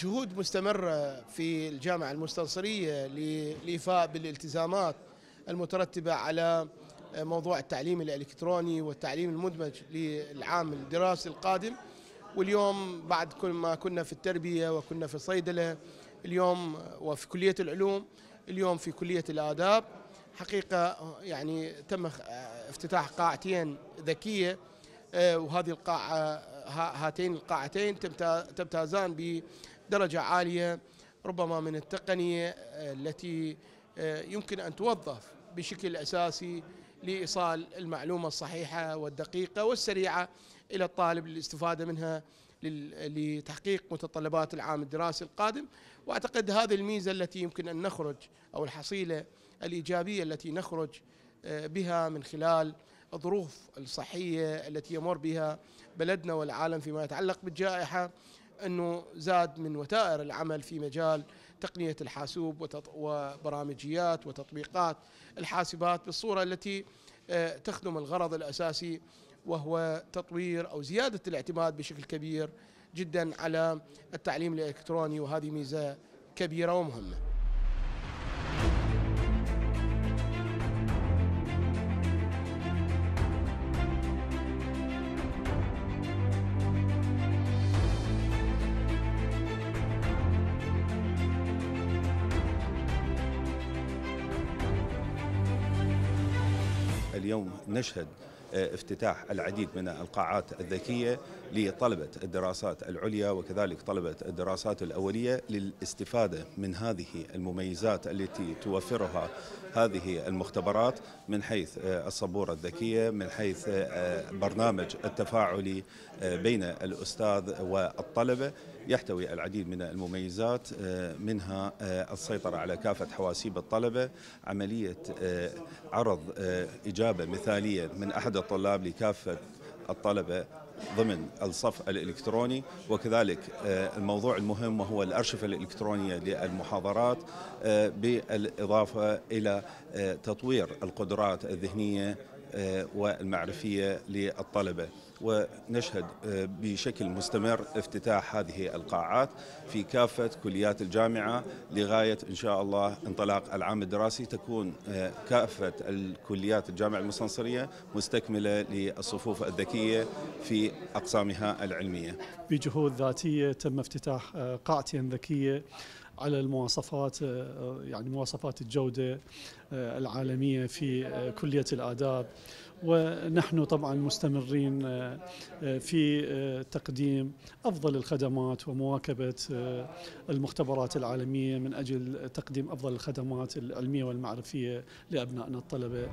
جهود مستمرة في الجامعة المستنصرية للإيفاء بالالتزامات المترتبة على موضوع التعليم الإلكتروني والتعليم المدمج للعام الدراسي القادم. واليوم بعد كل ما كنا في التربية وكنا في الصيدلة اليوم وفي كلية العلوم اليوم في كلية الآداب. حقيقة يعني تم افتتاح قاعتين ذكية وهذه القاعة هاتين القاعتين تمتازان بدرجة عالية ربما من التقنية التي يمكن أن توظف بشكل أساسي لإيصال المعلومة الصحيحة والدقيقة والسريعة إلى الطالب للاستفادة منها لتحقيق متطلبات العام الدراسي القادم. وأعتقد هذه الميزة التي يمكن أن نخرج أو الحصيلة الإيجابية التي نخرج بها من خلال الظروف الصحية التي يمر بها بلدنا والعالم فيما يتعلق بالجائحة أنه زاد من وتائر العمل في مجال تقنية الحاسوب وبرامجيات وتطبيقات الحاسبات بالصورة التي تخدم الغرض الأساسي وهو تطوير أو زيادة الاعتماد بشكل كبير جدا على التعليم الإلكتروني وهذه ميزة كبيرة ومهمة. اليوم نشهد افتتاح العديد من القاعات الذكية لطلبة الدراسات العليا وكذلك طلبة الدراسات الأولية للاستفادة من هذه المميزات التي توفرها هذه المختبرات من حيث الصبورة الذكية من حيث برنامج التفاعلي بين الأستاذ والطلبة. يحتوي العديد من المميزات منها السيطرة على كافة حواسيب الطلبة عملية عرض إجابة مثالية من أحد الطلاب لكافة الطلبة ضمن الصف الإلكتروني وكذلك الموضوع المهم وهو الأرشفة الإلكترونية للمحاضرات بالإضافة إلى تطوير القدرات الذهنية والمعرفية للطلبة. ونشهد بشكل مستمر افتتاح هذه القاعات في كافة كليات الجامعة لغاية إن شاء الله انطلاق العام الدراسي. تكون كافة الكليات الجامعة المستنصرية مستكملة للصفوف الذكية في أقسامها العلمية. بجهود ذاتية تم افتتاح قاعتين ذكية على المواصفات يعني مواصفات الجودة العالمية في كلية الآداب. ونحن طبعا مستمرين في تقديم أفضل الخدمات ومواكبة المختبرات العالمية من أجل تقديم أفضل الخدمات العلمية والمعرفية لأبنائنا الطلبة.